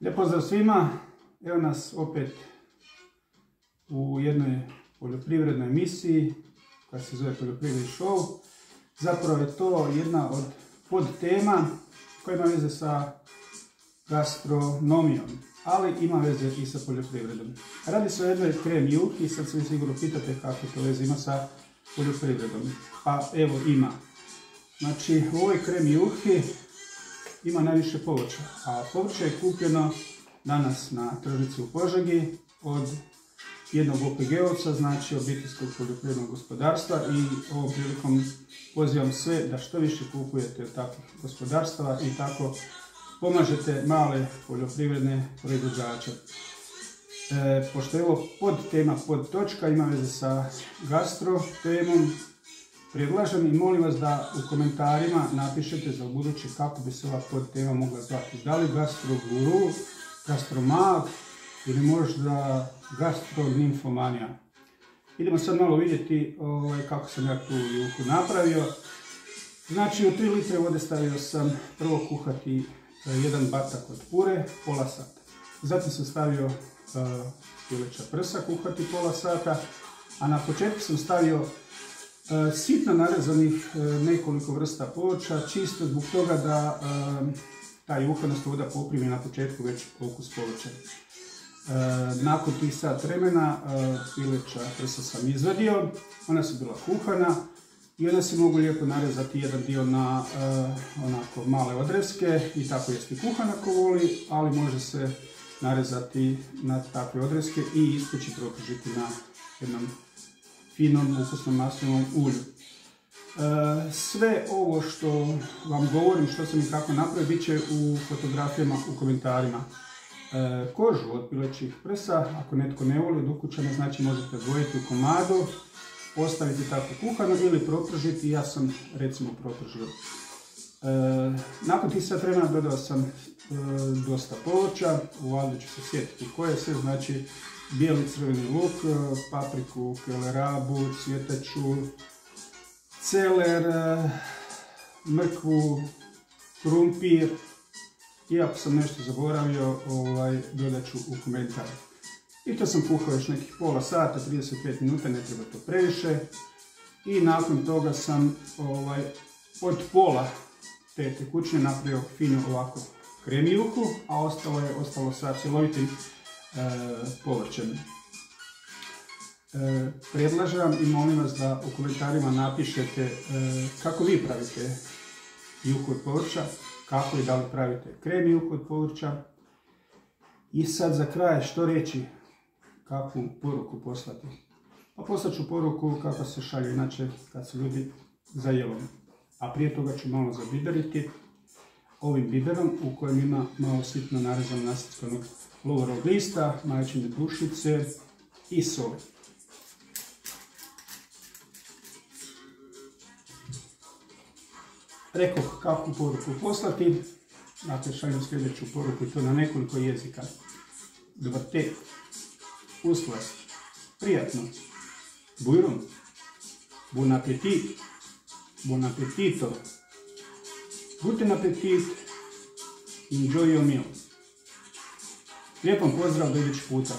Lijep pozdrav svima, evo nas opet u jednoj poljoprivrednoj emisiji koja se zove Poljoprivredni show. Zapravo je to jedna od podtema koja ima veze sa gastronomijom, ali ima veze i sa poljoprivredom. Radi se o jednoj krem juhi, sad se sigurno pitate kako to veze ima sa poljoprivredom. Pa evo ima. Znači u ovoj krem juhi ima najviše povrća, a povrće je kupljeno danas na tržnici u Požegi od jednog OPG-ovca, znači obiteljskog poljoprivrednog gospodarstva i ovom prilikom pozivam sve da što više kupujete od takvih gospodarstava i tako pomažete male poljoprivredne proizvođače. E, pošto je ovo pod tema, pod točka, ima veze sa gastro temom, Predlažem i molim vas da u komentarima napišete za buduće kako bi se ova tema mogla zvati. Da li gastroguru, gastromag ili možda gastronimfomanija. Idemo sad malo vidjeti ovaj, kako sam ja tu juhu napravio. Znači u 3 litre vode stavio sam prvo kuhati eh, jedan batak od pure, pola sata. Zatim sam stavio uh, pileća prsa kuhati pola sata, a na početku sam stavio E, sitno narezanih e, nekoliko vrsta povrća, čisto zbog toga da e, ta juhanost voda poprimi na početku već okus povrća. Nakon tih sat vremena pileća prsa sam izvadio, ona su bila kuhana i onda se mogu lijepo narezati jedan dio na onako male odreske i tako jesti kuhana ako voli, ali može se narezati na takve odreske i ispeći prokržiti na jednom finom ukusnom maslinom ulju. E, sve ovo što vam govorim, što sam i kako napravio, bit će u fotografijama, u komentarima. E, kožu od pilećih prsa, ako netko ne voli od ukućana, znači možete odvojiti u komadu, ostaviti tako kuhano ili protržiti, ja sam recimo protržio. E, nakon tih sat vremena dodao sam dosta povrća, u ću se sjetiti koje se, znači bijeli crveni luk, e, papriku, kelerabu, cvjetaču, celer, e, mrkvu, krumpir i ako sam nešto zaboravio, ovaj, dodat ću u komentar. I to sam kuhao još nekih pola sata, 35 minuta, ne treba to previše. I nakon toga sam ovaj, od pola te tekućine napravio fino ovako kremijuku, a ostalo je ostalo sa cjelovitim E, povrćem. E, predlažem i molim vas da u komentarima napišete e, kako vi pravite juhu od povrća, kako i da li pravite krem od povrća. I sad za kraj što reći, kakvu poruku poslati. Pa poslat ću poruku kako se šalje inače kad su ljudi za jelom. A prije toga ću malo zabiberiti ovim biberom u kojem ima malo sitno narezan nasitkanog lovorog lista, majčine dušice i sol. Rekao kakvu poruku poslati, dakle šaljem sljedeću poruku i to na nekoliko jezika. Dobar tek, uslas, prijatno, bujrum, bon appetit, bon appetito, guten appetit, enjoy your meal. Lijepom pozdrav do idućeg puta.